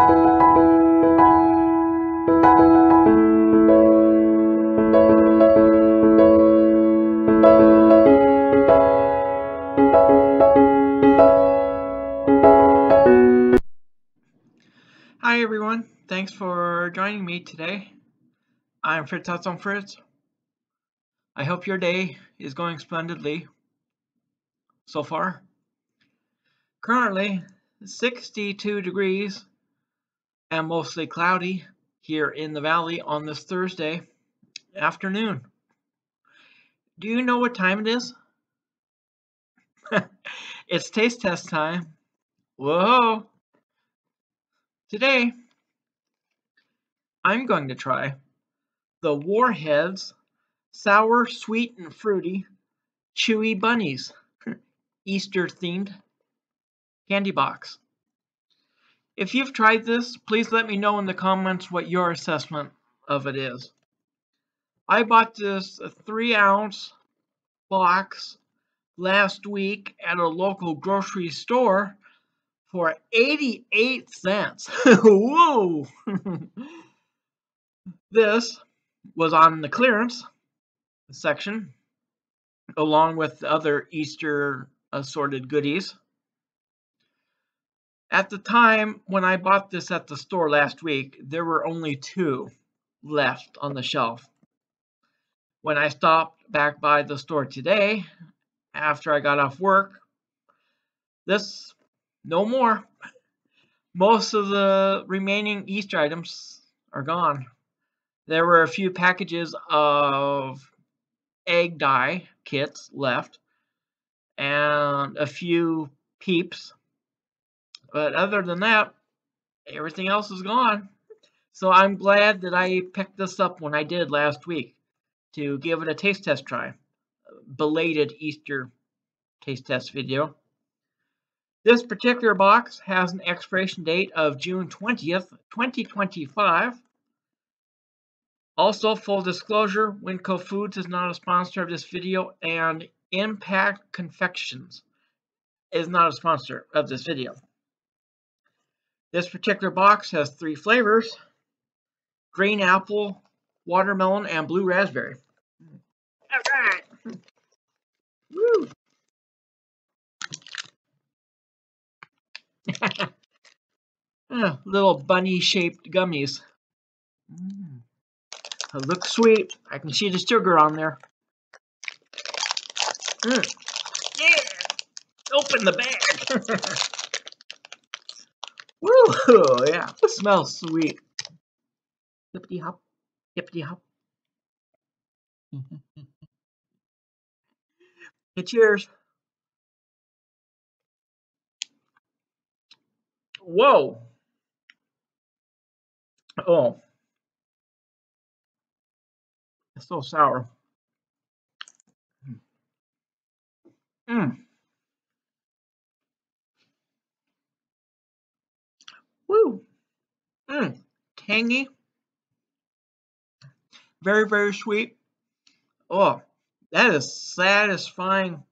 Hi everyone, thanks for joining me today. I'm Fritz on Fritz. I hope your day is going splendidly so far. Currently 62 degrees and mostly cloudy here in the valley on this Thursday afternoon. Do you know what time it is? it's taste test time. Whoa! Today, I'm going to try the Warheads Sour, Sweet, and Fruity Chewy Bunnies Easter themed candy box. If you've tried this, please let me know in the comments what your assessment of it is. I bought this 3 ounce box last week at a local grocery store for 88 cents. Whoa! this was on the clearance section along with other Easter assorted goodies. At the time when I bought this at the store last week, there were only two left on the shelf. When I stopped back by the store today, after I got off work, this no more. Most of the remaining Easter items are gone. There were a few packages of egg dye kits left and a few peeps. But other than that, everything else is gone. So I'm glad that I picked this up when I did last week to give it a taste test try. Belated Easter taste test video. This particular box has an expiration date of June 20th, 2025. Also, full disclosure, WinCo Foods is not a sponsor of this video, and Impact Confections is not a sponsor of this video. This particular box has three flavors, green apple, watermelon, and blue raspberry. All right. Woo. uh, little bunny-shaped gummies. Mm. It looks sweet. I can see the sugar on there. Mm. Yeah. Open the bag. Woo! Yeah, smells sweet. Hippity hop, hippity hop. hey, cheers. Whoa. Oh. It's so sour. Mmm. Woo. Mmm. Tangy. Very, very sweet. Oh, that is satisfying.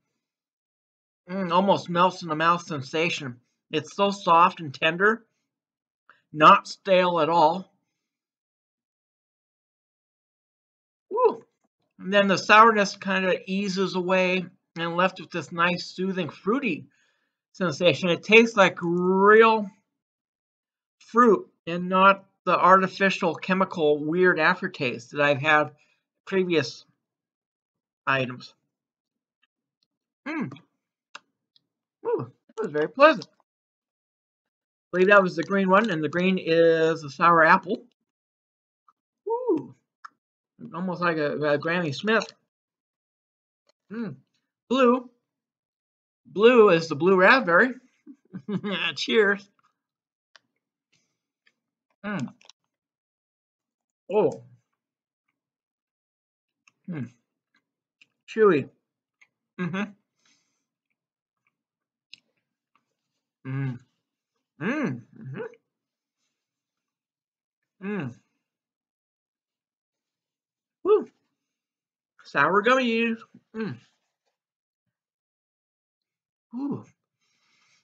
Mm, almost melts in the mouth sensation. It's so soft and tender, not stale at all. Woo. And then the sourness kind of eases away and left with this nice, soothing, fruity sensation. It tastes like real fruit and not the artificial chemical weird aftertaste that I've had previous items. Mmm. Ooh, that was very pleasant. I believe that was the green one, and the green is a sour apple. Ooh, almost like a, a Granny Smith. Mm. Blue. Blue is the blue raspberry. Cheers. Mm. Oh. Mm. Chewy. Mm-hmm. Mm. Mm. Mm-hmm. Mm. Woo. Sour gummies. Mm. Ooh.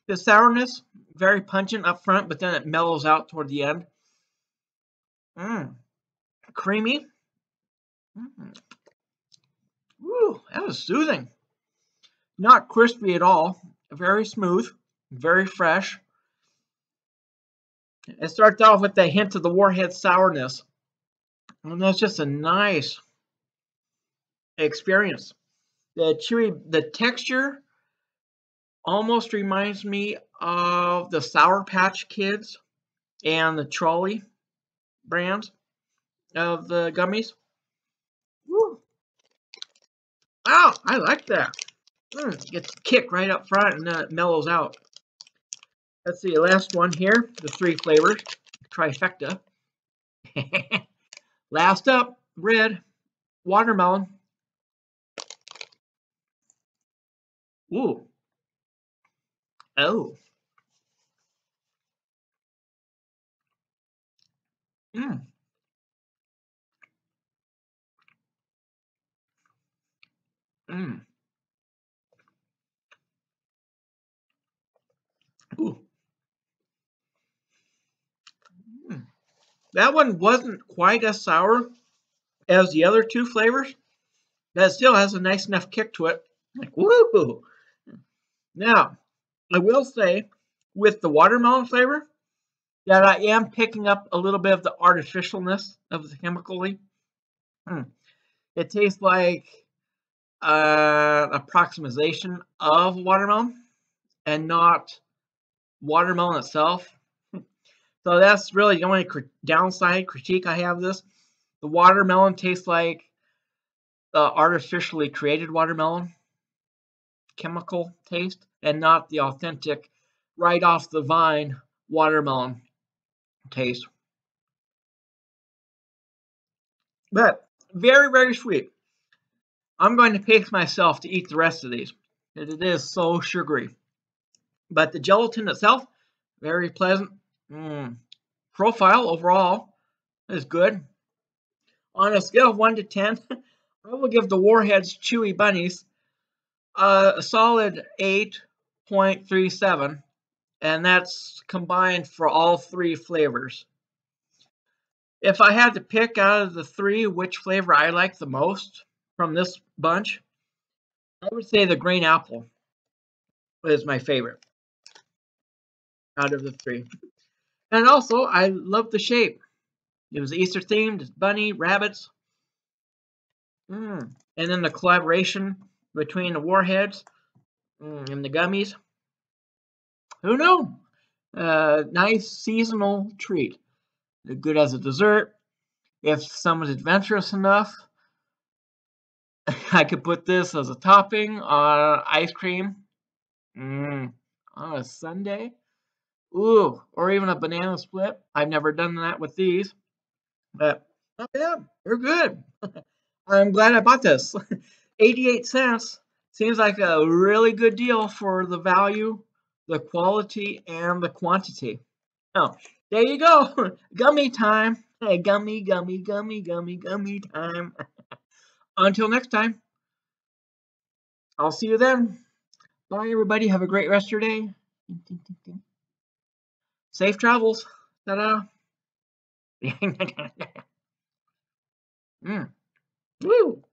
The sourness, very pungent up front, but then it mellows out toward the end. Mmm. Creamy. Mm. Ooh, that was soothing. Not crispy at all. Very smooth. Very fresh. It starts off with a hint of the warhead sourness. And that's just a nice experience. The chewy, the texture almost reminds me of the Sour Patch Kids and the Trolli brands of the gummies. Woo. Oh, I like that. Mm, gets kicked right up front and then it mellows out. Let's see, last one here, the three flavors, trifecta. last up, red, watermelon. Ooh. Oh. Mm. Mm. Ooh. Mm. That one wasn't quite as sour as the other two flavors. That still has a nice enough kick to it. Like, woo! Now, I will say, with the watermelon flavor, that I am picking up a little bit of the artificialness of the chemically. Mm. It tastes like uh, approximation of watermelon and not watermelon itself. So that's really the only downside critique I have this. The watermelon tastes like the artificially created watermelon chemical taste and not the authentic right off the vine watermelon taste. But very, very sweet. I'm going to pace myself to eat the rest of these. It is so sugary. But the gelatin itself, very pleasant. Mm. Profile overall is good. On a scale of 1 to 10, I will give the Warheads Chewy Bunnies a solid 8.37. And that's combined for all three flavors. If I had to pick out of the three which flavor I like the most from this bunch, I would say the green apple is my favorite out of the three. And also, I love the shape. It was Easter themed, bunny, rabbits. Mm. And then the collaboration between the warheads mm, and the gummies. Who knew? Uh, nice seasonal treat. Good as a dessert. If someone's adventurous enough, I could put this as a topping on ice cream mm, on a sundae. Ooh, or even a banana split. I've never done that with these, but not bad. They're good. I'm glad I bought this. 88 cents seems like a really good deal for the value, the quality, and the quantity. Oh, there you go. gummy time. Hey, gummy, gummy, gummy, gummy, gummy time. Until next time, I'll see you then. Bye, everybody. Have a great rest of your day. Safe travels. Ta-da. mm. Woo.